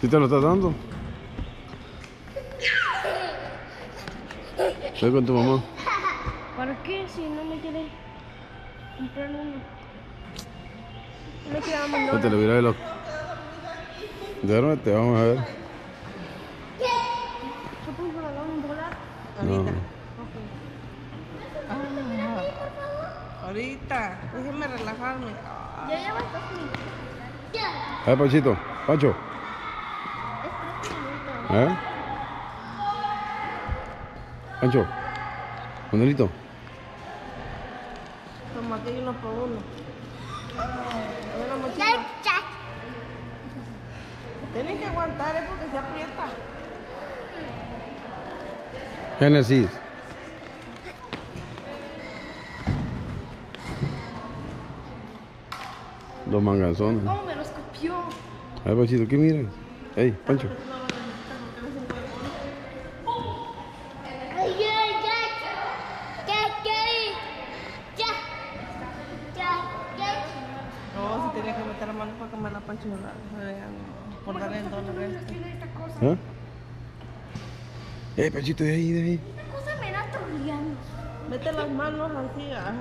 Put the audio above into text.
¿Sí te lo estás dando? Ve con tu mamá. ¿Para qué si no me quiere comprar uno? No me quiere mandar. No te lo hubiera loco. Duérmete, vamos a ver. ¿Yo puedo regalar un dólar? No. Ahorita, déjeme relajarme. Ah, Ya llevas dos minutos. A ver, Panchito. Pancho. ¿Eh? Pancho. Manuelito. Toma aquí uno por uno. A ver la mochila. Tienen que aguantar, es porque se aprieta. Génesis. Dos manganzones. ¿Cómo me los copió? A ver, Panchito, ¿qué miras? Ey, Pancho. Ay, ya, ya. Ya, ya. Ya. Ya, ya. No, si tenía que meter la mano para comer la panchola. Por darle el dólar este. Esta cosa. ¿Eh? Ey, Panchito, de ahí, de ahí. Esta cosa me da troleando. Mete las manos así. ah.